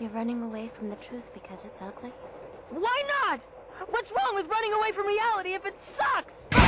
You're running away from the truth because it's ugly? Why not? What's wrong with running away from reality if it sucks?